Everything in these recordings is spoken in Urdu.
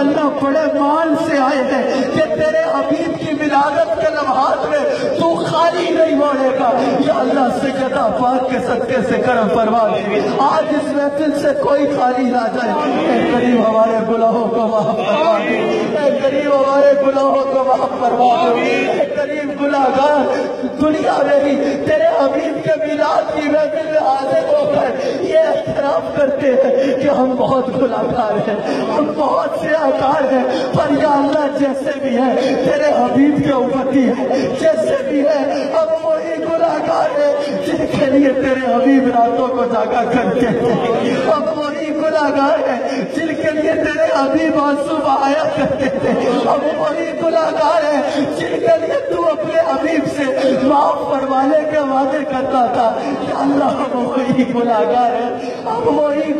اللہ بڑے مال سے آئے ہیں کہ تیرے حبیب کی ملادت کے لمحات میں تو خالی نہیں ہونے گا یا اللہ سکتا پاک کے صدقے سے کرم فرما۔ دے آج اس محفل سے کوئی خالی نہ جائے۔ اے قریب ہمارے گناہوں کو وہاں فرما۔ دے اے قریب ہمارے گناہوں کو وہاں فرما۔ دے اے کریم گناہگار، دنیا میں بھی تیرے حبیب کے ملاد کی محفل میں حاضر ہو کر یہ اعتراف کرتے ہیں کہ ہم بہت گناہگار ہیں، ہم بہت سے آکار ہیں، پر یا اللہ جیسے بھی ہے تیرے حبیب کے امتی ہے جیسے بھی ہے ہم وہی گناہگار ہیں۔ جن کے لیے تیرے حبیب راتوں کو جاگا کرتے ہیں ہم وہی گناہ گناہگار ہے۔ جن کے لیے تیرے حبیب کرتے تھے۔ وہی گناہگار ہے۔ جن کے لیے تو اپنے حبیب سے معاف فرمانے کے وعدے کرتا تھا۔ اللہ وہی ہے۔ وہی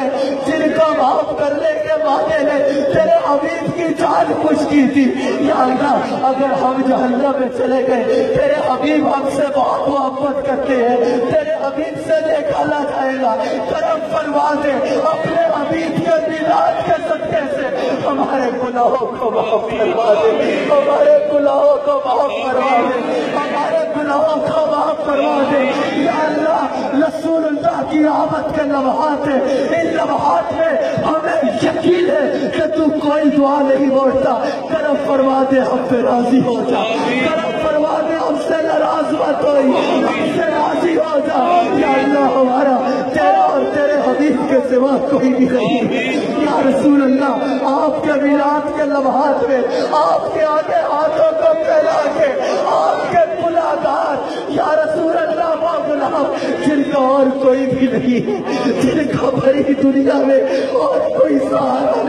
ہے۔ جن کا معاف کرنے کے وعدے نے تیرے حبیب کی جان خوش کی تھی۔ یا اللہ، اگر ہم جہنم میں چلے گئے، تیرے حبیب ہم سے بہت محبت کرتے ہیں۔ تیرے حبیب سے دیکھا لا جائے گا۔ کرم فرما دے اپنے حبیب کے ملاد کے صدقے سے۔ ہمارے گناہوں کو معاف فرما دے۔ ہمارے گناہوں کو معاف فرما دے۔ ہمارے گناہوں کو معاف فرما دے۔ یا اللہ رسول اللہ کی آمد کے لمحات ہیں۔ ان لمحات میں ہمیں یقین ہے کہ تو کوئی دعا نہیں موڑتا۔ کرم فرما دے، ہم پہ راضی ہو جا۔ کرم فرما دے ہم سے نراز مت ہوئی، ہم سے راضی ہو جا۔ یا اللہ ہمارا، تیرا اور تیرے حدیث کے سوا کوئی بھی نہیں۔ یا رسول اللہ، آپ کے میلاد کے لمحات میں، آپ کے آگے ہاتھوں کو پھیلا کے، آپ کے پلادار یا رسول اللہ، وہ غلام جن کا اور کوئی بھی نہیں، جن کا بھری دنیا میں اور کوئی سہارا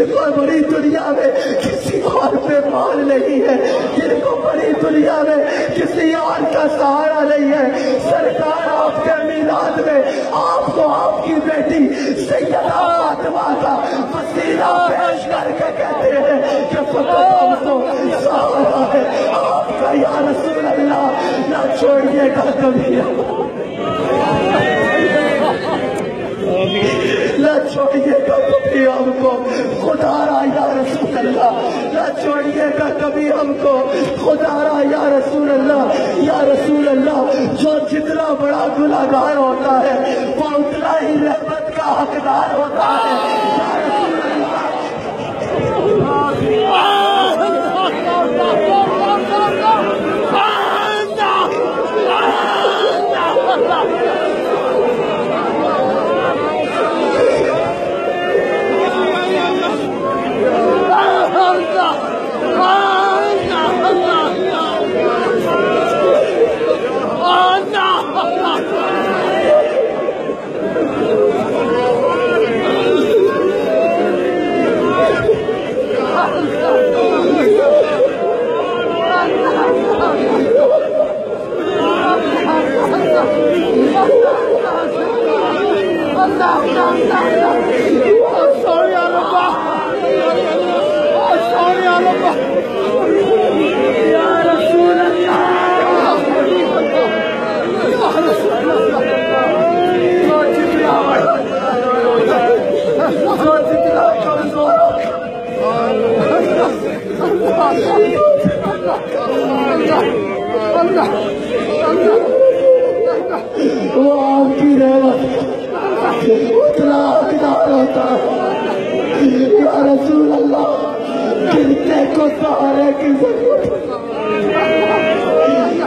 جن کو بڑی دنیا میں کسی اور پہ مال نہیں ہے جن کو بڑی دنیا میں کسی اور کا سہارا نہیں ہے۔ سرکار آپ کے میلاد میں آپ کو آپ کی بیٹی سیدہ آتما کا مسیدہ پیش کر کے کہتے ہیں کہ پتہ ہم تو سہارا ہے۔ آپ کا یا رسول اللہ، نہ چھوڑیے گا کبھی۔ نہ چھوڑیے گا کبھی ہم کو۔ خدا را یا رسول اللہ، نہ چھوڑیے گا کبھی ہم کو۔ خدا را یا رسول اللہ، یا رسول اللہ، جو جتنا بڑا گناہ ہوتا ہے، وہ اتنا ہی رحمت کا حقدار ہوتا ہے۔ یا رسول اللہ کو سہارے کی ضرورت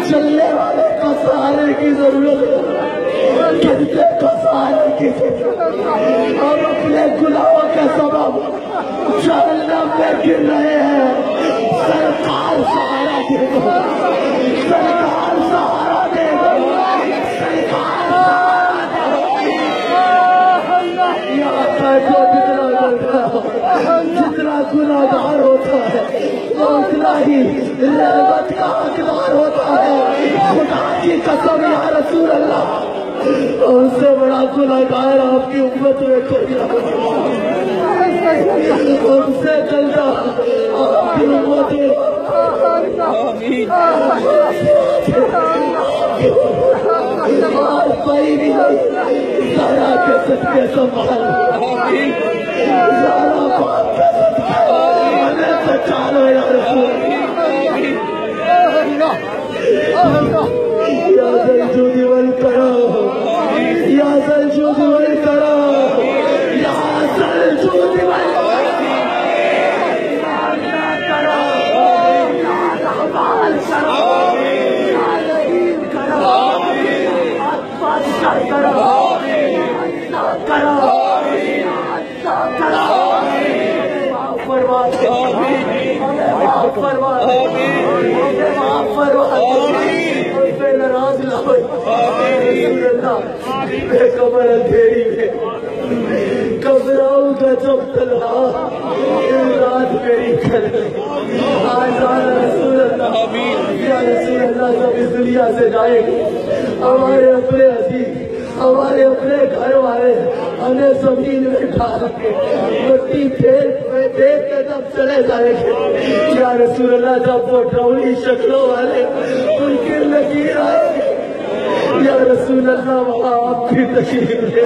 چلنے والے کو سہارے کی ضرورت ہے۔ کو سہارے کی ضرورت۔ اور اپنے گناہوں کے سبب جہنم پہ گر رہے ہیں۔ سرکار سہارا دے۔ دو کی قسم یا رسول اللہ۔ اور اس سے بڑا خلا دائر آپ کی امت میں چلتا اور اس سے جلدہ آپ کی امت آج پائی بھی کے صدقے پاک کے صدقے ناراض نہ اندھیری میں گھبراؤں گا جب تنہا رات میری کر آج رسول اللہ یا رسول اللہ جب اس دنیا سے جائے گے ہمارے اپنے عزیز ہمارے اپنے گھر والے ہمیں زمین میں ڈال کے مٹی پھیر پھیر دیکھ کے تب چلے جائیں گے۔ یا رسول اللہ، جب وہ ڈاؤنی شکلوں والے ان کی لکیر آئے گے۔ یا رسول اللہ، وہاں آپ بھی تشریف لے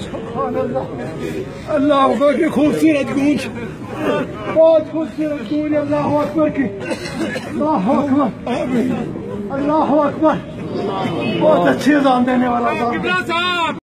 سبحان الله الله اكبر خوب سيرة تقول. فوت خوب سيرة تقول الله أكبر كي. الله أكبر. الله أكبر. الله اچھے جانتے ہیں والا